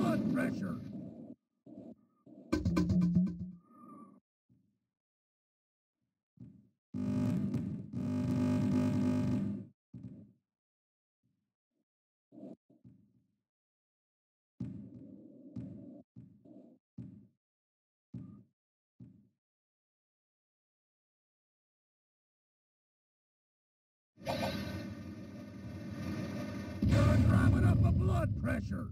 blood pressure. You're driving up the blood pressure.